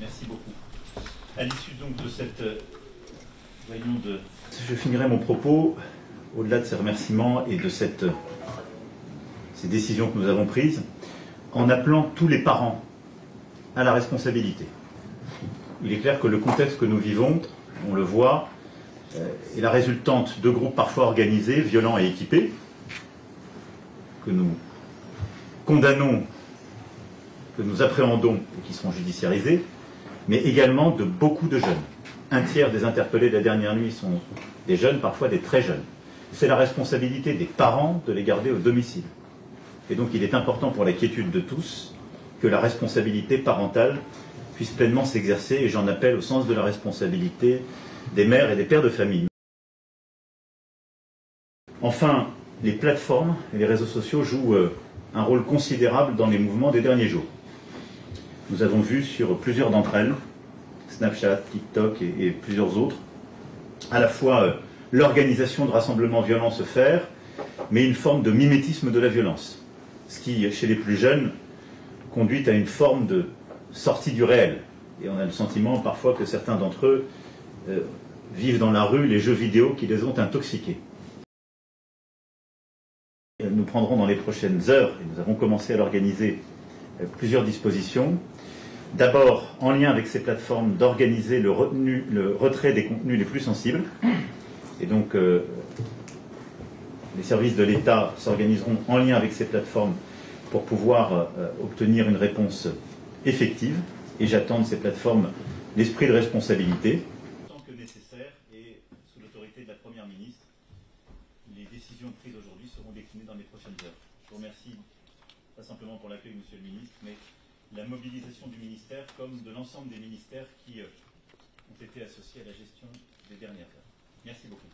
Merci beaucoup. À l'issue donc de cette euh, réunion de... Je finirai mon propos, au-delà de ces remerciements et de cette, euh, ces décisions que nous avons prises, en appelant tous les parents à la responsabilité. Il est clair que le contexte que nous vivons, on le voit, euh, est la résultante de groupes parfois organisés, violents et équipés, que nous condamnons, que nous appréhendons et qui seront judiciarisés, mais également de beaucoup de jeunes. Un tiers des interpellés de la dernière nuit sont des jeunes, parfois des très jeunes. C'est la responsabilité des parents de les garder au domicile. Et donc il est important pour la quiétude de tous que la responsabilité parentale puisse pleinement s'exercer, et j'en appelle au sens de la responsabilité des mères et des pères de famille. Enfin, les plateformes et les réseaux sociaux jouent euh, un rôle considérable dans les mouvements des derniers jours. Nous avons vu sur plusieurs d'entre elles, Snapchat, TikTok et, plusieurs autres, à la fois euh, l'organisation de rassemblements violents se faire, mais une forme de mimétisme de la violence, ce qui, chez les plus jeunes, conduit à une forme de sortie du réel. Et on a le sentiment parfois que certains d'entre eux euh, vivent dans la rue les jeux vidéo qui les ont intoxiqués. Nous prendrons dans les prochaines heures, et nous avons commencé à l'organiser, plusieurs dispositions. D'abord, en lien avec ces plateformes, d'organiser le, retrait des contenus les plus sensibles. Et donc, euh, les services de l'État s'organiseront en lien avec ces plateformes pour pouvoir obtenir une réponse effective. Et j'attends de ces plateformes l'esprit de responsabilité. les décisions prises aujourd'hui seront déclinées dans les prochaines heures. Je vous remercie, pas simplement pour l'accueil, Monsieur le Ministre, mais la mobilisation du ministère comme de l'ensemble des ministères qui euh, ont été associés à la gestion des dernières heures. Merci beaucoup.